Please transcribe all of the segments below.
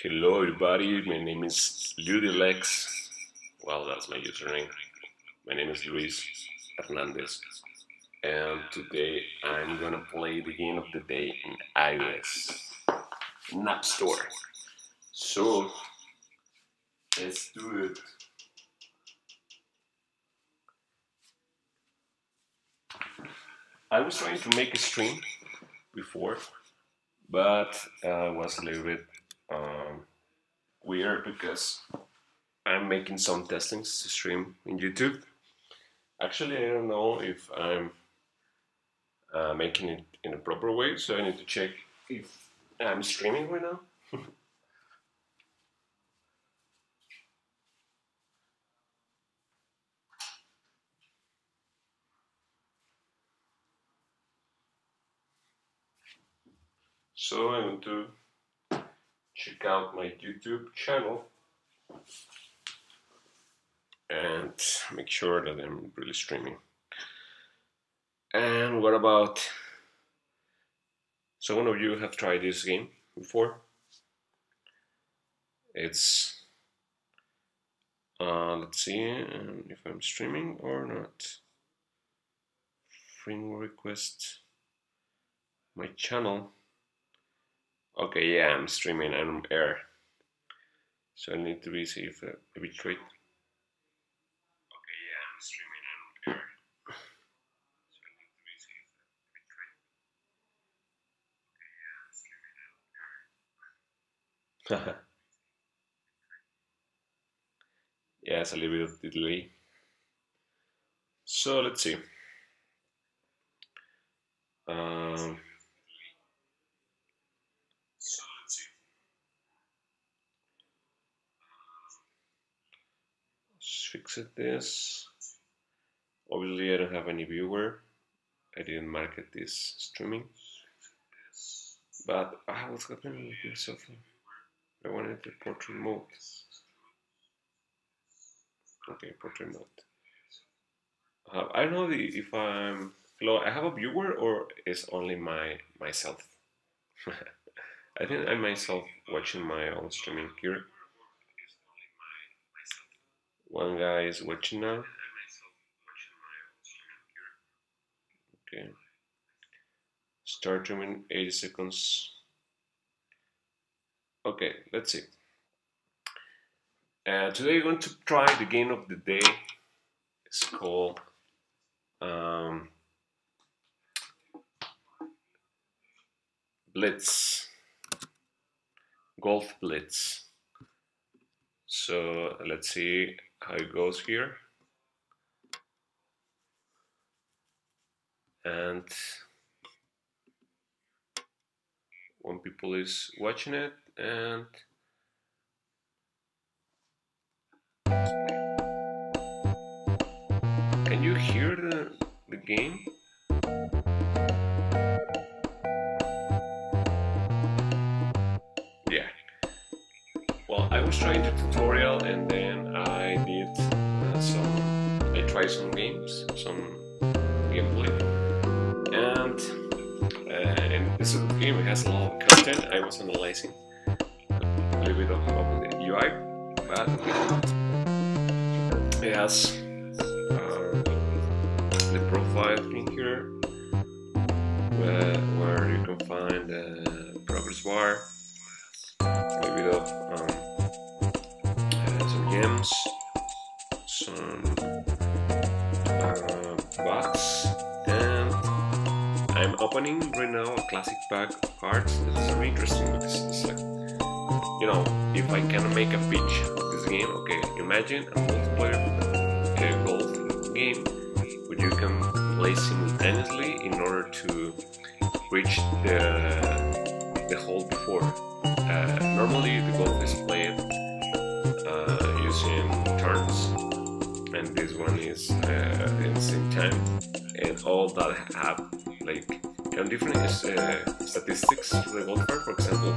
Hello everybody, my name is Ludilex. Well, that's my username. My name is Luis Hernandez. And today I'm gonna play the game of the day in iOS in App Store. So let's do it. I was trying to make a stream before, but uh, was a little bit um, weird because I'm making some testings to stream in YouTube. Actually, I don't know if I'm uh, making it in a proper way, so I need to check if I'm streaming right now. so I'm going to check out my YouTube channel and make sure that I'm really streaming. And what about so one of you have tried this game before? It's uh, let's see if I'm streaming or not. Friend request my channel. Okay, yeah, I'm streaming and I'm air. So I need to receive a, a bit rate. Okay, yeah, I'm streaming I'm air. So I need to receive a rate. Okay, yeah, streaming I'm air. yeah, it's a little bit of delay. So let's see. Um, fix this. Obviously I don't have any viewer. I didn't market this streaming. But ah, what's happening with myself? I wanted the portrait mode. Okay, portrait mode. Uh, I don't know the, if I'm hello. I have a viewer or is only my myself. I think I'm myself watching my own streaming here. One guy is watching now. Okay. Start streaming 80 seconds. Okay, let's see. Uh, today we're going to try the game of the day. It's called um, Blitz. Golf Blitz. So let's see how it goes here. And when people is watching it and can you hear the, the game? Trying the tutorial and then I did uh, some, I tried some games, some gameplay, and uh, and this game has a lot of content. I was analyzing a little bit of, of the UI, but it has uh, the profile thing here, where, where you can find the progress bar, a little bit of um, opening right now a classic pack of cards. This is very interesting because it's like, you know, if I can make a pitch of this game, okay, imagine a multiplayer uh, golf game where you can play simultaneously in order to reach the the hole before. Uh, normally, the golf is played uh, using turns, and this one is uh, in the same time, and all that have like of different uh, statistics to the golfer. For example,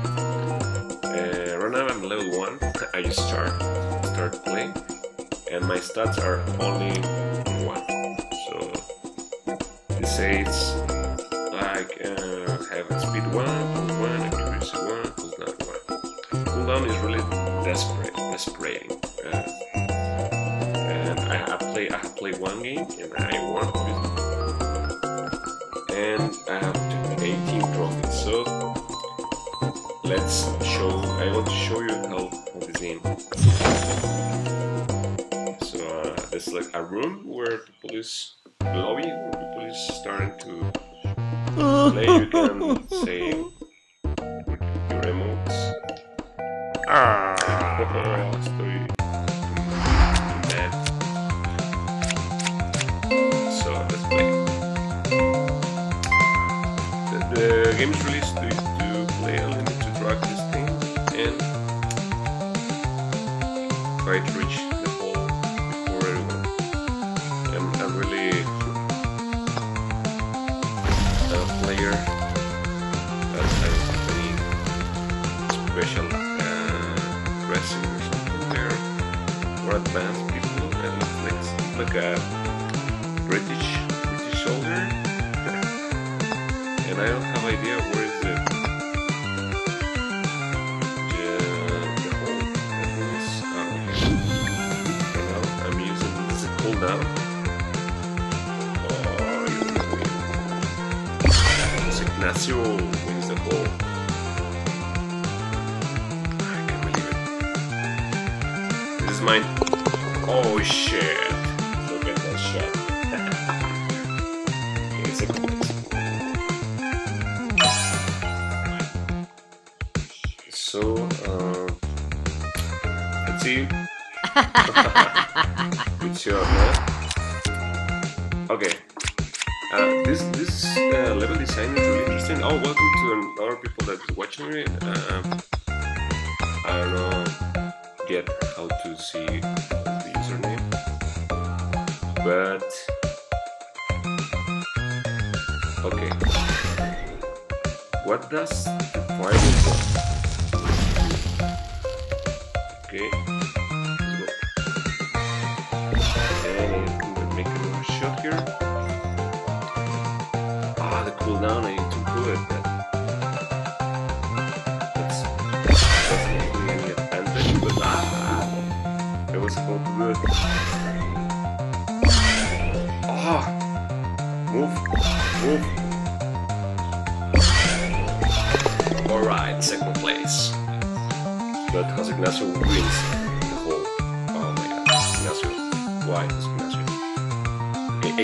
uh, right now I'm level one. I just start start playing, and my stats are only one. So this says like uh, have speed one, plus one, accuracy one, plus that one. cooldown is really desperate, desperating. Uh, and I have played, I played one game and I won, a room where people is lobby where people is starting to play. You can say your emotes. Ah. So let's play. The, the game is released Ignacio wins the hole. I can't believe it. This is mine. Oh shit. Look at that shot. okay, second place. So, uh, let's see. Good shot, man. Uh, this this uh, level design is really interesting. Oh, welcome to another people that watching me. Uh, I don't know yet how to see the username, but okay. What does the fireball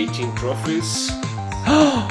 18 trophies.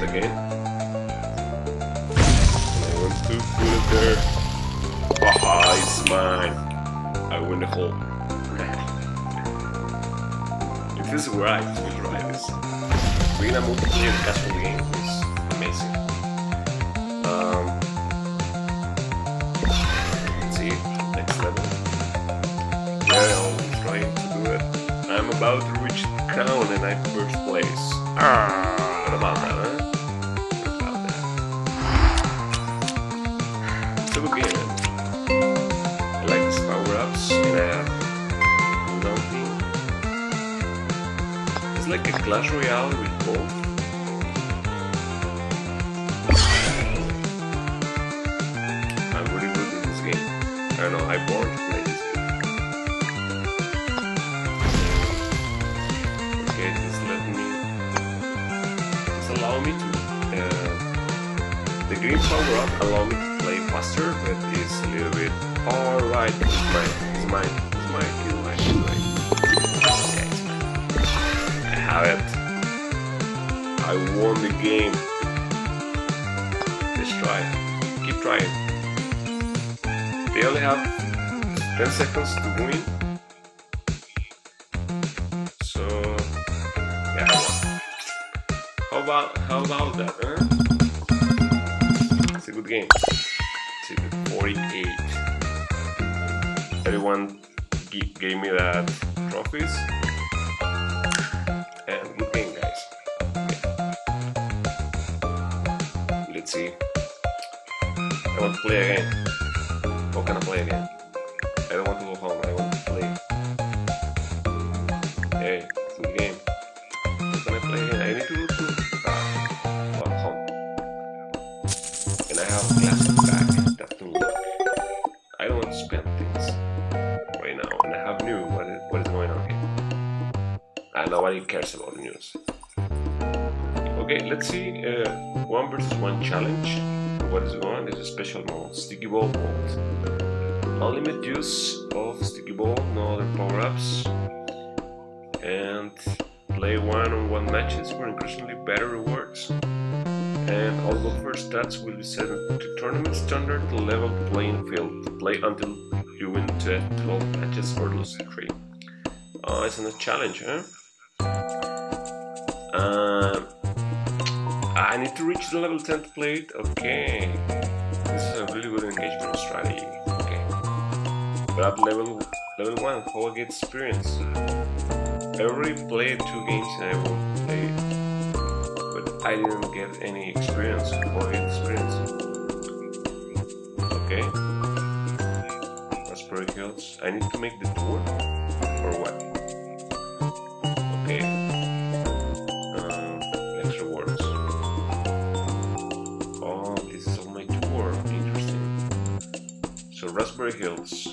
let's use again. I want to put it there. Haha, it's mine. I win the hole. it feels right we're going to try this. Being a multiplayer casual game is. Clash Royale with both. I'm really good in this game. I don't know, I born to play this game. Okay, just let me... Just allow me to... Uh, the green power-up allow me to play faster, but it's a little bit... Alright, it's mine, it's mine. It. I won the game. Let's try. Keep trying. They only have 10 seconds to win. So yeah. How about how about that, huh? It's a good game. It's a good 48. Everyone gave me that trophies. I want to play again. What can I play again? I don't want to go home. I want to play. Hey, it's a game. How can I play again? I need to go to uh, home. And I have plastic bag. That work. I don't want to spend things right now. And I have new. What is, what is going on here? And nobody cares about. Okay, let's see. Uh, one versus one challenge. What is one on? There's a special mode, sticky ball mode. Unlimited use of sticky ball, no other power-ups. And play one-on-one matches for increasingly better rewards. And all golfer stats will be set to tournament standard level playing field. Play until you win 12 matches or lose 3. Uh, it's a challenge, huh? Uh, need to reach the level 10 to play it. Okay. This is a really good engagement strategy. Okay. But at level level 1, how I get experience? I already played two games and I won't play. But I didn't get any experience. How I get experience? Okay. Raspberry Hills. I need to make the tour? So Raspberry Hills.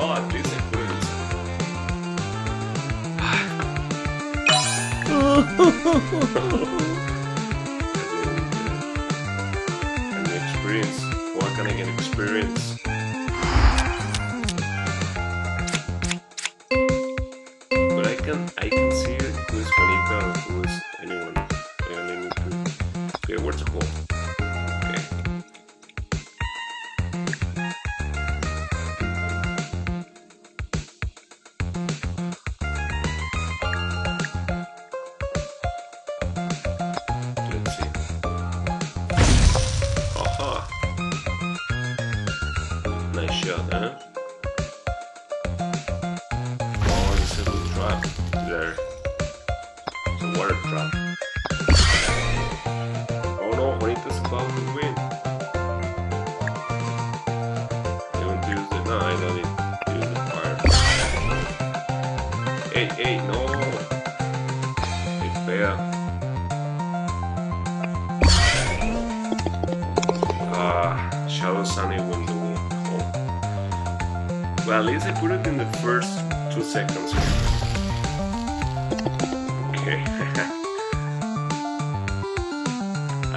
Alright. Well, at least I put it. And experience. Where can I get experience? There. It's a water trap. Oh no, Juanita's about to win. Want to use the. No, I don't need to use the fire. Hey, hey, no! It's fair. Ah, Shadow Sunny won the win. Oh. Well, at least I put it in the first two seconds.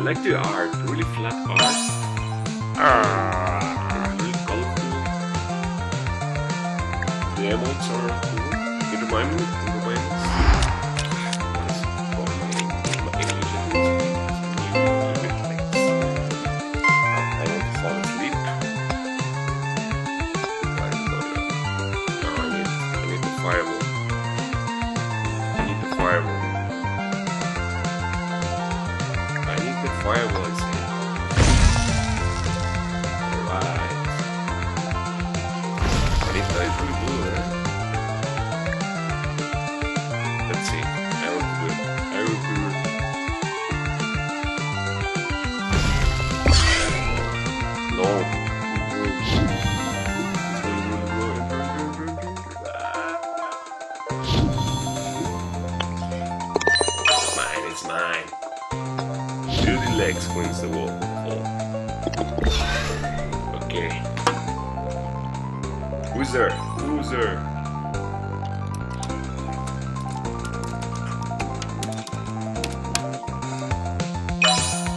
I like the art, really flat art. Ah, really colorful. The emotes are cool. It reminds me Okay. Who's?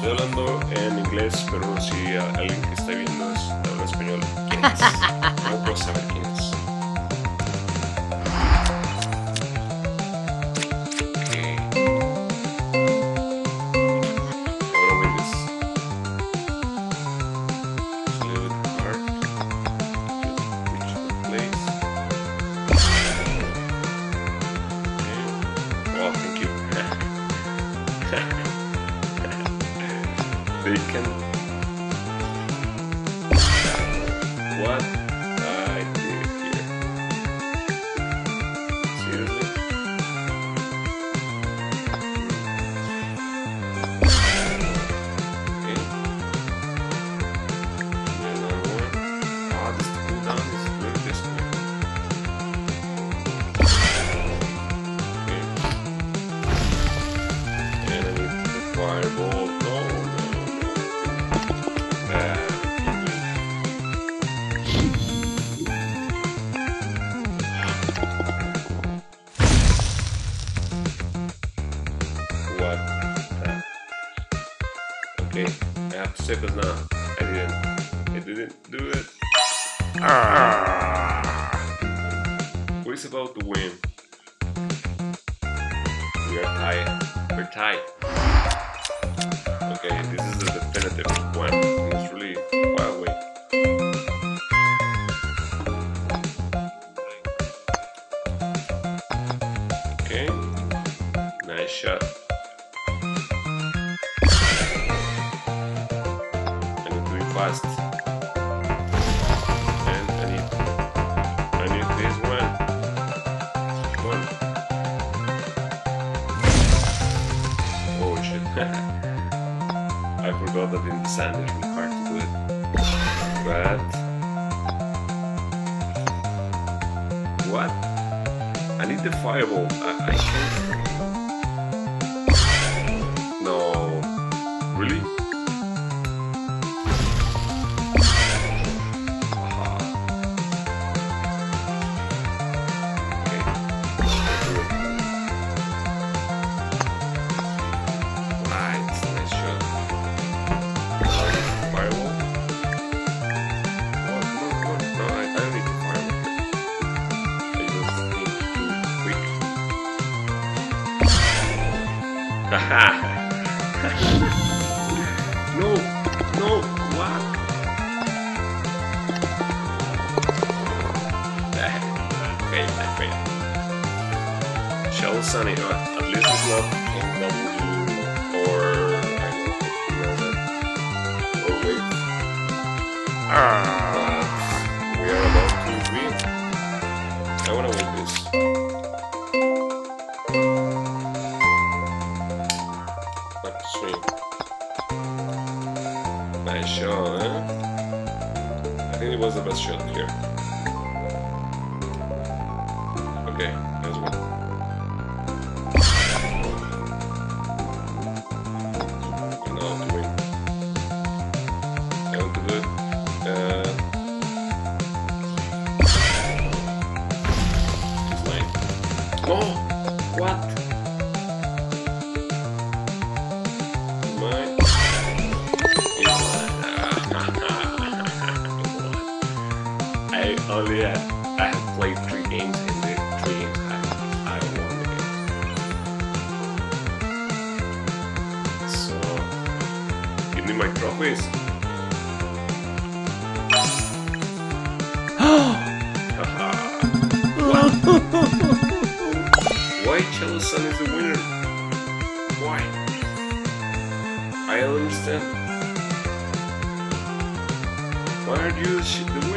Estoy hablando en inglés, pero si alguien que está viendo es, habla español, ¿quién es? No puedo saber quién es. what? to win. We are tied. We're tied. viable. I, I I only had, I had played three games in the three games I, I won the game. So, give me my trophies. Why Chalisan is the winner? Why? I don't understand. Why are you the winner?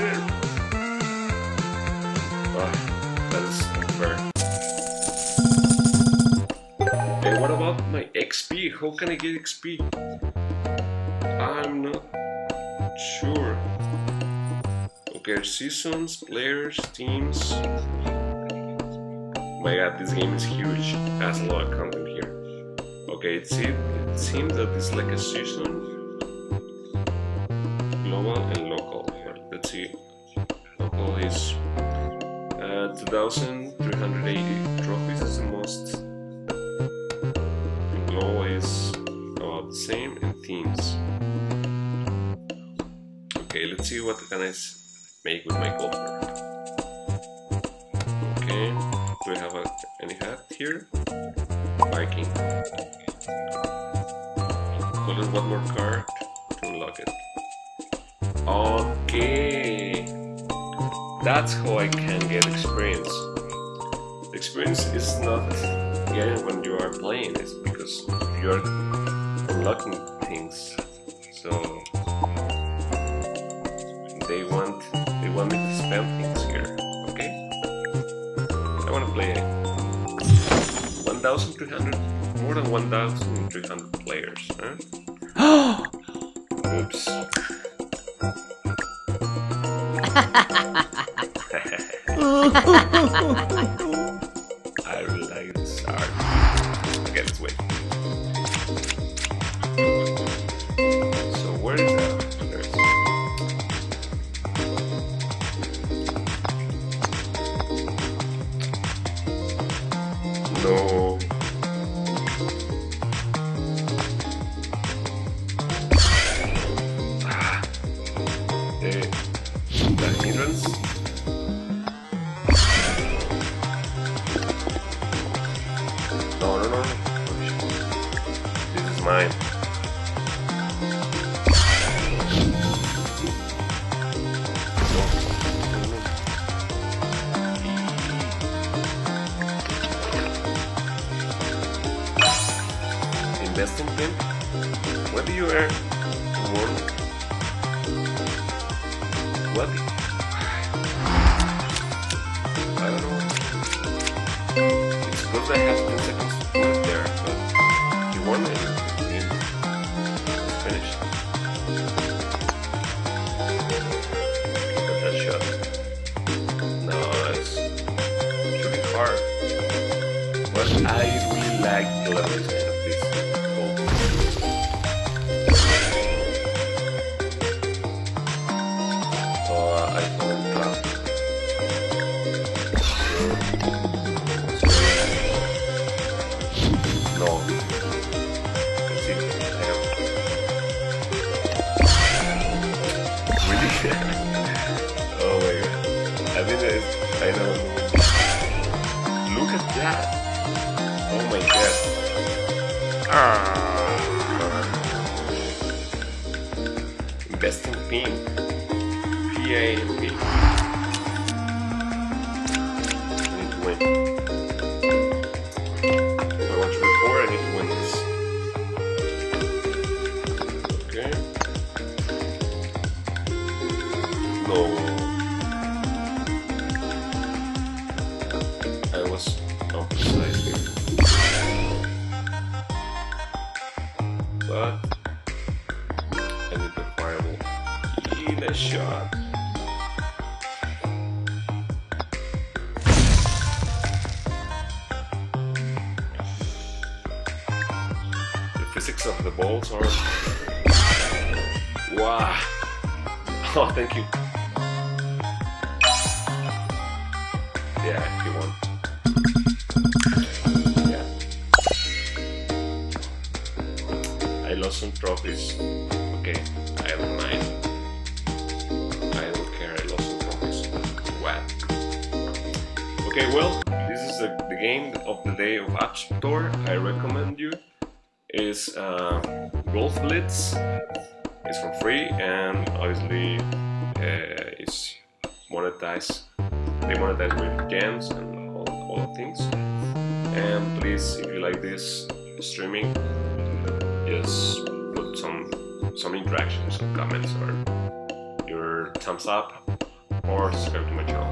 XP? How can I get XP? I'm not sure. Okay, seasons, players, teams. My god, this game is huge. Has a lot of content here. Okay, it, it seems that it's like a season. Global and local. Let's see. Local is uh, 2000. this because you are unlocking things. So they want they want me to spam things here. Okay. I wanna play 1,300 more than 1,300 players. Huh? Oops. bag delivered. week. lost some trophies. Okay, I don't mind. I don't care, I lost some trophies. What? Okay, well, this is the, the game of the day of App Store. I recommend you. Is uh, Golf Blitz. It's for free and obviously uh, it's monetized. They monetize with games and all, all things. And please, if you like this streaming, just put some some interactions, some comments, or your thumbs up, or subscribe to my channel.